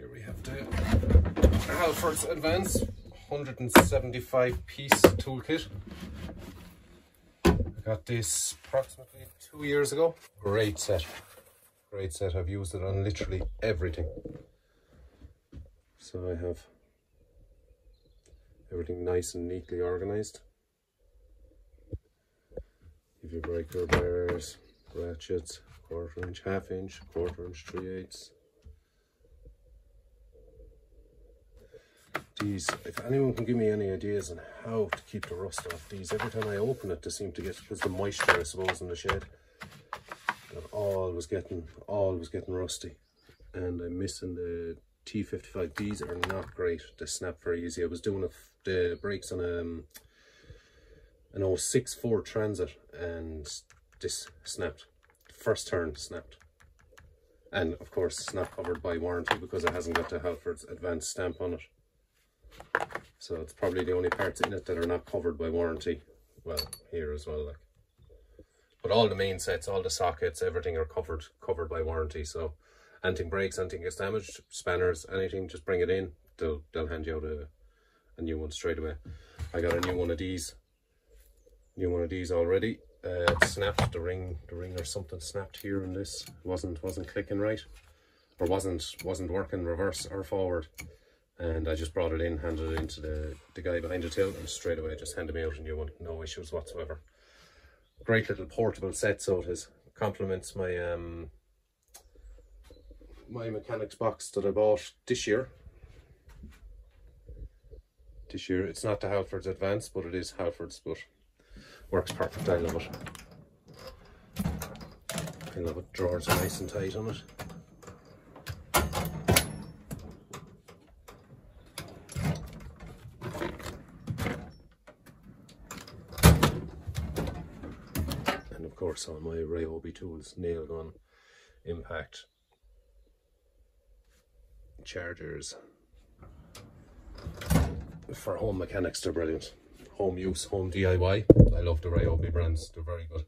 Here we have the Halfords Advance 175 piece toolkit. I got this approximately two years ago. Great set. Great set. I've used it on literally everything. So I have everything nice and neatly organized. Give you breaker bars, ratchets, quarter inch, half inch, quarter inch, three eighths. These, if anyone can give me any ideas on how to keep the rust off these, every time I open it, they seem to get, because the moisture, I suppose, in the shed, and always getting, always getting rusty. And I'm missing the T55. These are not great. They snap very easy. I was doing a, the brakes on a, um, an 06 Ford Transit and this snapped. First turn snapped. And of course it's not covered by warranty because it hasn't got the Halfords advanced stamp on it. So it's probably the only parts in it that are not covered by warranty. Well, here as well, like. But all the main sets, all the sockets, everything are covered covered by warranty. So anything breaks, anything gets damaged, spanners, anything, just bring it in. They'll they'll hand you out a, a new one straight away. I got a new one of these. New one of these already. Uh, it snapped the ring, the ring or something snapped here in this. wasn't wasn't clicking right, or wasn't wasn't working reverse or forward and I just brought it in, handed it into the, the guy behind the till and straight away just handed me out a new one, no issues whatsoever. Great little portable set, so it is. Complements my um my mechanics box that I bought this year. This year, it's not the Halfords Advance, but it is Halfords, but works perfect, I love it. I love it, drawers are nice and tight on it. Course on my Ryobi tools, nail gun, impact, chargers. For home mechanics, they're brilliant. Home use, home DIY. I love the Ryobi brands, they're very good.